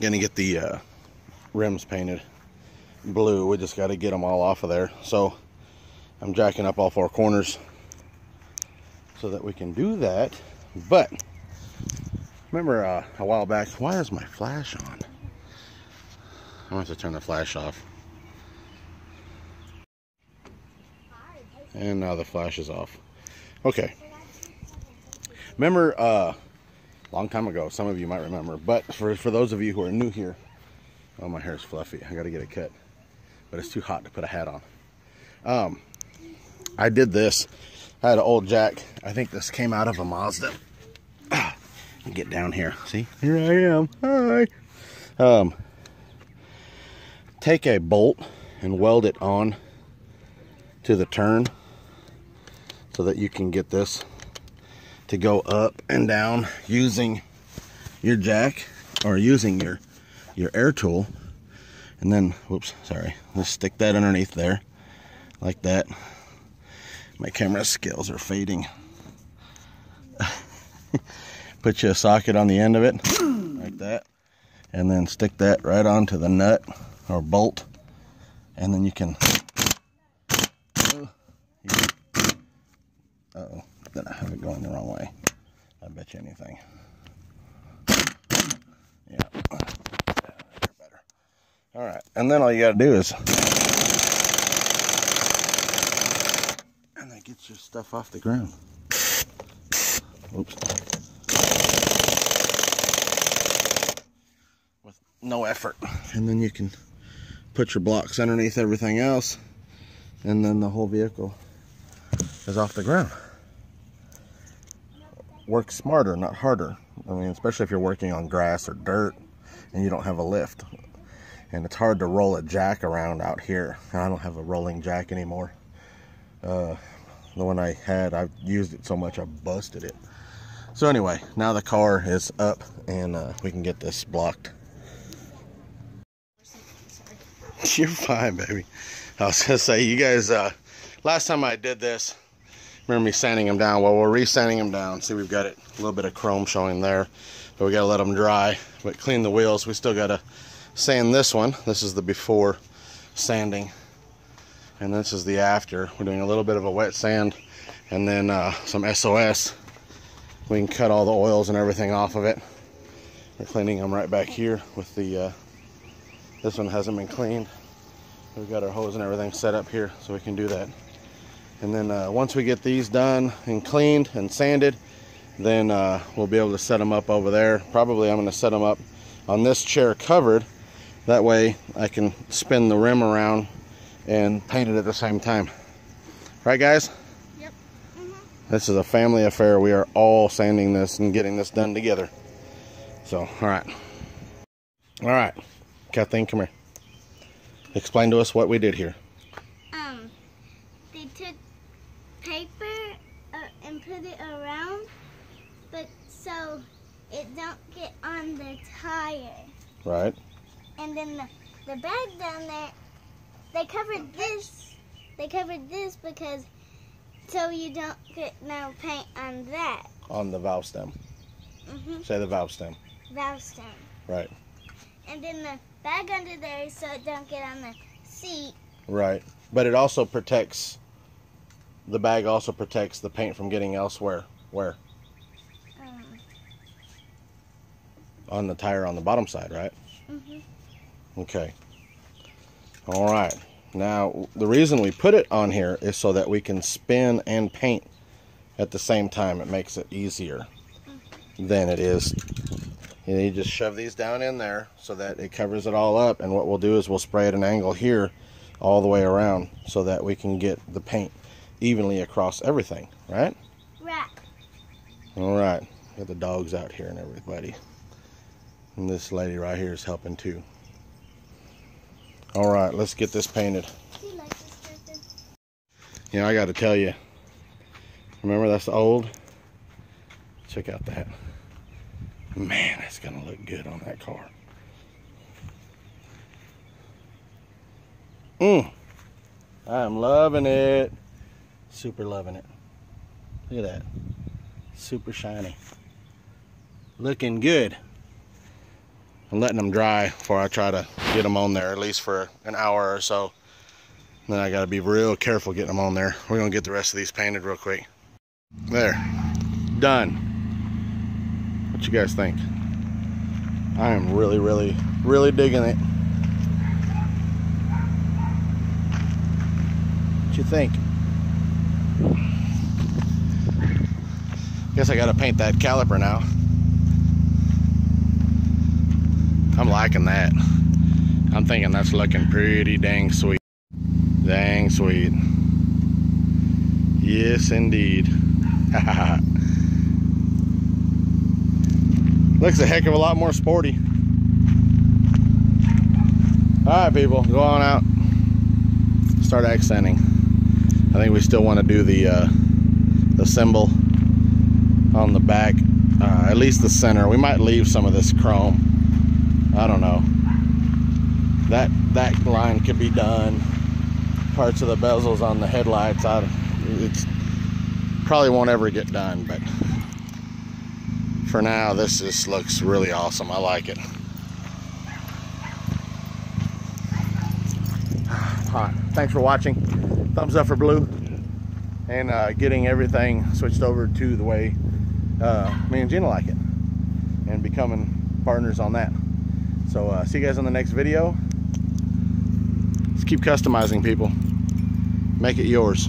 gonna get the uh, rims painted blue. We just got to get them all off of there. So I'm jacking up all four corners so that we can do that. But remember uh, a while back, why is my flash on? I want to turn the flash off. And now the flash is off. Okay. Remember, uh, long time ago, some of you might remember, but for, for those of you who are new here, oh, my hair is fluffy. I got to get it cut, but it's too hot to put a hat on. Um, I did this. I had an old jack. I think this came out of a Mazda. Ah, get down here. See, here I am. Hi. Um, take a bolt and weld it on to the turn so that you can get this to go up and down using your jack or using your your air tool. And then whoops sorry let's stick that underneath there like that. My camera skills are fading. Put you a socket on the end of it like that. And then stick that right onto the nut or bolt. And then you can Uh-oh, I have it going the wrong way. I bet you anything. Yeah. All right, and then all you gotta do is, and that gets your stuff off the ground. Oops. With no effort, and then you can put your blocks underneath everything else, and then the whole vehicle is off the ground work smarter, not harder. I mean, especially if you're working on grass or dirt and you don't have a lift. And it's hard to roll a jack around out here. I don't have a rolling jack anymore. Uh, the one I had, I used it so much I busted it. So anyway, now the car is up and uh, we can get this blocked. You're fine, baby. I was gonna say, you guys, uh, last time I did this, remember me sanding them down. Well, we're re-sanding them down. See, we've got it a little bit of chrome showing there, but we got to let them dry. But clean the wheels. We still got to sand this one. This is the before sanding, and this is the after. We're doing a little bit of a wet sand, and then uh, some SOS. We can cut all the oils and everything off of it. We're cleaning them right back here with the. Uh, this one hasn't been cleaned. We've got our hose and everything set up here, so we can do that. And then uh, once we get these done and cleaned and sanded, then uh, we'll be able to set them up over there. Probably I'm going to set them up on this chair covered. That way I can spin the rim around and paint it at the same time. Right, guys? Yep. Mm -hmm. This is a family affair. We are all sanding this and getting this done together. So, all right. All right. Kathleen, come here. Explain to us what we did here. put it around, but so it don't get on the tire. Right. And then the, the bag down there, they covered this. They covered this because so you don't get no paint on that. On the valve stem. Mm -hmm. Say the valve stem. Valve stem. Right. And then the bag under there so it don't get on the seat. Right. But it also protects the bag also protects the paint from getting elsewhere. Where? Um. On the tire on the bottom side, right? Mm-hmm. Okay. All right. Now, the reason we put it on here is so that we can spin and paint at the same time. It makes it easier than it is. You, know, you just shove these down in there so that it covers it all up. And what we'll do is we'll spray at an angle here all the way around so that we can get the paint evenly across everything, right? Right. All right. Got the dogs out here and everybody. And this lady right here is helping too. All right, let's get this painted. Yeah, I got to tell you. Remember that's old? Check out that. Man, that's going to look good on that car. Mmm. I'm loving it. Super loving it. Look at that. Super shiny. Looking good. And letting them dry before I try to get them on there, at least for an hour or so. And then I gotta be real careful getting them on there. We're gonna get the rest of these painted real quick. There, done. What you guys think? I am really, really, really digging it. What you think? Guess I gotta paint that caliper now. I'm liking that. I'm thinking that's looking pretty dang sweet. Dang sweet. Yes, indeed. Looks a heck of a lot more sporty. Alright people, go on out. Start accenting. I think we still want to do the uh, the symbol on the back. Uh, at least the center. We might leave some of this chrome. I don't know. That that line could be done. Parts of the bezels on the headlights. I, it's probably won't ever get done, but for now, this just looks really awesome. I like it. Right, thanks for watching. Thumbs up for Blue and uh, getting everything switched over to the way uh, me and Gina like it and becoming partners on that. So uh, see you guys on the next video. Let's keep customizing people. Make it yours.